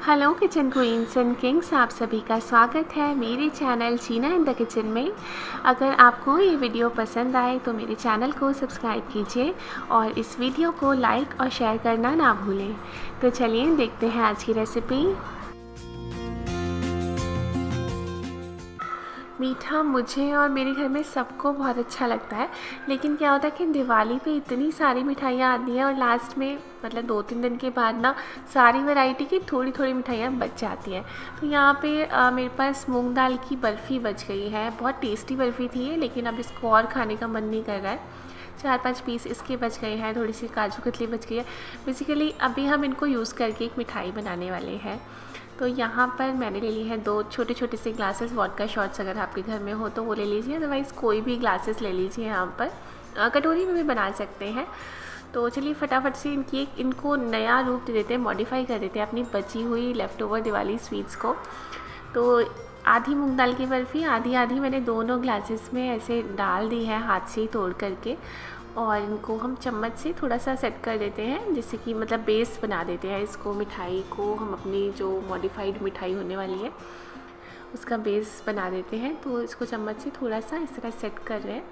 Hello kitchen queens and kings आप सभी का स्वागत है मेरे channel Cheena in the kitchen में। अगर आपको ये वीडियो पसंद आए तो मेरे चैनल को सब्सक्राइब कीजिए और इस वीडियो को लाइक और शेयर करना ना भूलें। तो चलिए देखते हैं आज की रेसिपी मीठा मुझे और मेरे घर में सबको बहुत अच्छा लगता है। लेकिन क्या होता है कि दिवाली पे इतनी सारी मिठाइयाँ आती हैं और लास्ट में मतलब दो तीन दिन के बाद ना सारी वैरायटी की थोड़ी थोड़ी मिठाइयाँ बच जाती हैं। तो यहाँ पे आ, मेरे पास मूंग दाल की बर्फ़ी बच गई है। बहुत टेस्टी बर्फ़ी थी लेकिन अब इसको और खाने का मन नहीं कर रहा है। चार पाँच पीस इसके बच गए हैं थोड़ी सी काजू कतली बच गई है। बेसिकली अभी हम इनको यूज़ करके एक मिठाई बनाने वाले हैं। तो यहाँ पर मैंने ले ली है दो छोटे छोटे से ग्लासेस वॉडका शॉट्स अगर आपके घर में हो तो वो ले लीजिए। अदरवाइज़ कोई भी ग्लासेस ले लीजिए यहाँ पर। कटोरी में भी बना सकते हैं। तो चलिए फटाफट से इनकी एक, इनको नया रूप दे देते हैं मॉडिफाई कर देते हैं अपनी बची हुई लेफ़्ट ओवर दिवाली स्वीट्स को। तो आधी मूंग दाल की बर्फ़ी आधी आधी मैंने दोनों ग्लासेस में ऐसे डाल दी है हाथ से ही तोड़ करके। और इनको हम चम्मच से थोड़ा सा सेट कर देते हैं जैसे कि मतलब बेस बना देते हैं इसको, मिठाई को, हम अपनी जो मॉडिफाइड मिठाई होने वाली है, उसका बेस बना देते हैं। तो इसको चम्मच से थोड़ा सा इस तरह सेट कर रहे हैं।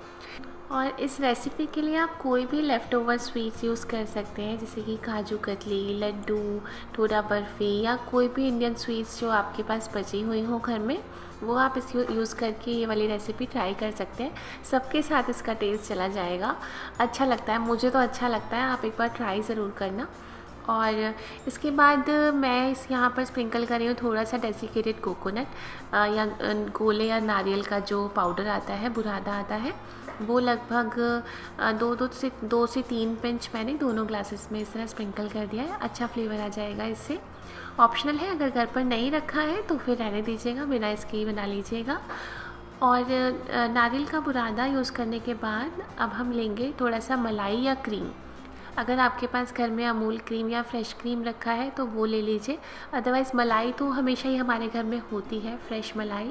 और इस रेसिपी के लिए आप कोई भी लेफ़्ट ओवर स्वीट्स यूज़ कर सकते हैं, जैसे कि काजू कतली, लड्डू टोडा बर्फ़ी या कोई भी इंडियन स्वीट्स जो आपके पास बची हुई हो घर में, वो आप इस यूज़ करके ये वाली रेसिपी ट्राई कर सकते हैं। सबके साथ इसका टेस्ट चला जाएगा। अच्छा लगता है, मुझे तो अच्छा लगता है, आप एक बार ट्राई ज़रूर करना। और इसके बाद मैं इस यहाँ पर स्प्रिंकल कर रही हूँ थोड़ा सा डेसिकेटेड कोकोनट या गोले या नारियल का जो पाउडर आता है, बुरादा आता है वो लगभग दो दो से दो से तीन पिंच मैंने दोनों ग्लासेस में इस तरह स्प्रिंकल कर दिया है। अच्छा फ्लेवर आ जाएगा इससे। ऑप्शनल है, अगर घर पर नहीं रखा है तो फिर रहने दीजिएगा, बिना इसके ही बना लीजिएगा। और नारियल का बुरादा यूज़ करने के बाद अब हम लेंगे थोड़ा सा मलाई या क्रीम अगर आपके पास घर में अमूल क्रीम या फ्रेश क्रीम रखा है तो वो ले लीजिए। अदरवाइज़ मलाई तो हमेशा ही हमारे घर में होती है, फ्रेश मलाई।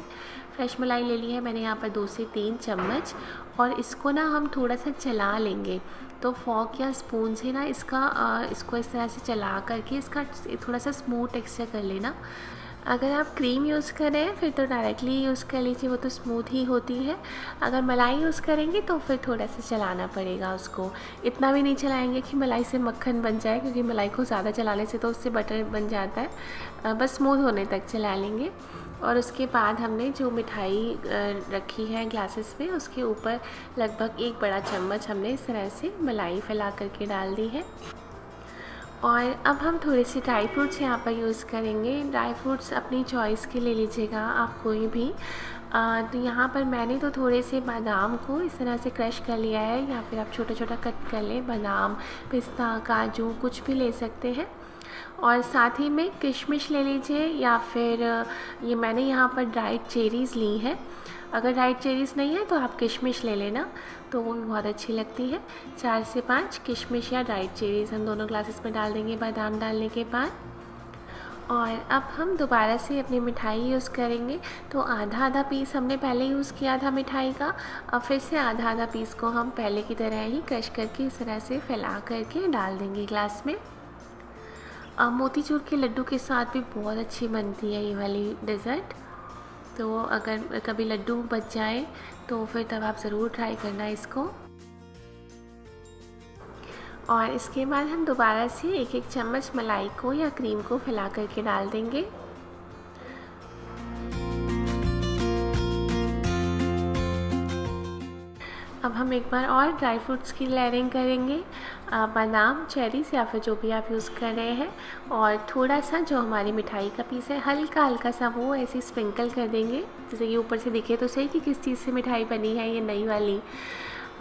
फ्रेश मलाई ले ली है मैंने यहाँ पर दो से तीन चम्मच। और इसको ना हम थोड़ा सा चला लेंगे। तो फॉक या स्पून से ना, इसका इसको इस तरह से चला करके इसका थोड़ा सा स्मूथ टेक्सचर कर लेना। अगर आप क्रीम यूज़ करें, फिर तो डायरेक्टली यूज़ कर लीजिए, वो तो स्मूथ ही होती है। अगर मलाई यूज़ करेंगे तो फिर थोड़ा सा चलाना पड़ेगा उसको। इतना भी नहीं चलाएँगे कि मलाई से मक्खन बन जाए, क्योंकि मलाई को ज़्यादा चलाने से तो उससे बटर बन जाता है। बस स्मूथ होने तक चला लेंगे। और उसके बाद हमने जो मिठाई रखी है ग्लासेस में, उसके ऊपर लगभग एक बड़ा चम्मच हमने इस तरह से मलाई फैला करके डाल दी है। और अब हम थोड़े से ड्राई फ्रूट्स यहाँ पर यूज़ करेंगे। ड्राई फ्रूट्स अपनी चॉइस के ले लीजिएगा आप कोई भी। आ, तो यहाँ पर मैंने तो थोड़े से बादाम को इस तरह से क्रश कर लिया है। या फिर आप छोटा छोटा कट कर लें। बादाम पिस्ता काजू कुछ भी ले सकते हैं। और साथ ही में किशमिश ले लीजिए या फिर, ये मैंने यहाँ पर ड्राइड चेरीज़ ली हैं। अगर ड्राइड चेरीज़ नहीं है तो आप किशमिश ले लेना। तो वो भी बहुत अच्छी लगती है। चार से पाँच किशमिश या ड्राइड चेरीज़ हम दोनों ग्लासेस में डाल देंगे बादाम डालने के बाद। और अब हम दोबारा से अपनी मिठाई यूज़ करेंगे। तो आधा आधा पीस हमने पहले यूज़ किया था मिठाई का। अब फिर से आधा आधा पीस को हम पहले की तरह ही क्रश करके इस तरह से फैला करके डाल देंगे ग्लास में। मोतीचूर के लड्डू के साथ भी बहुत अच्छी बनती है ये वाली डेज़र्ट तो अगर कभी लड्डू बच जाए तो फिर तब आप ज़रूर ट्राई करना इसको. और इसके बाद हम दोबारा से एक एक चम्मच मलाई को या क्रीम को फैला करके डाल देंगे. अब हम एक बार और ड्राई फ्रूट्स की लेयरिंग करेंगे। बादाम चेरीज या फिर जो भी आप यूज़ कर रहे हैं और थोड़ा सा जो हमारी मिठाई का पीस है, हल्का हल्का सा वो ऐसे स्प्रिंकल कर देंगे। जैसे कि ऊपर से दिखे तो सही कि किस चीज़ से मिठाई बनी है ये नई वाली।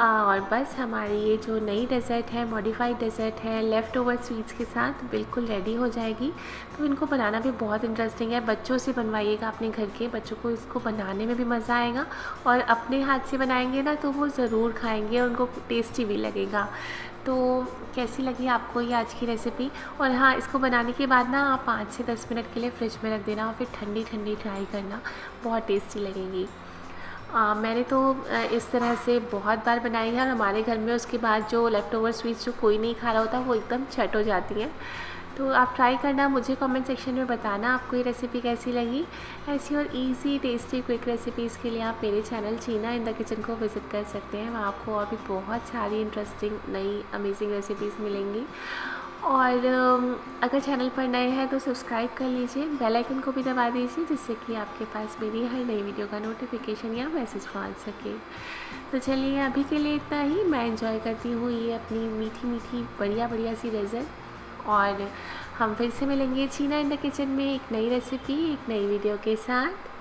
और बस हमारी ये जो नई डेज़र्ट है मॉडिफाइड डेज़र्ट है लेफ़्ट ओवर स्वीट्स के साथ बिल्कुल रेडी हो जाएगी। तो इनको बनाना भी बहुत इंटरेस्टिंग है। बच्चों से बनवाइएगा अपने घर के, बच्चों को इसको बनाने में भी मज़ा आएगा। और अपने हाथ से बनाएँगे ना तो वो ज़रूर खाएँगे और उनको टेस्टी भी लगेगा। तो कैसी लगी आपको ये आज की रेसिपी और हाँ इसको बनाने के बाद ना आप पाँच से दस मिनट के लिए फ्रिज में रख देना और फिर ठंडी ठंडी ट्राई करना। बहुत टेस्टी लगेगी। आ, मैंने तो इस तरह से बहुत बार बनाई है और हमारे घर में उसके बाद जो लेफ़्ट ओवर स्वीट्स जो कोई नहीं खा रहा होता वो एकदम छट हो जाती हैं। तो आप ट्राई करना मुझे कमेंट सेक्शन में बताना आपको ये रेसिपी कैसी लगी। ऐसी और इजी टेस्टी क्विक रेसिपीज़ के लिए आप मेरे channel Cheena in the kitchen को विज़िट कर सकते हैं। वहाँ आपको और भी बहुत सारी इंटरेस्टिंग नई अमेजिंग रेसिपीज़ मिलेंगी। और अगर चैनल पर नए हैं तो सब्सक्राइब कर लीजिए, बेल आइकन को भी दबा दीजिए, जिससे कि आपके पास मेरी हर नई वीडियो का नोटिफिकेशन या मैसेज पहुँच सके। तो चलिए, अभी के लिए इतना ही। मैं इंजॉय करती हूँ ये अपनी मीठी मीठी, बढ़िया बढ़िया सी रेजर और हम फिर से मिलेंगे चीना इंडा किचन में एक नई रेसिपी एक नई वीडियो के साथ।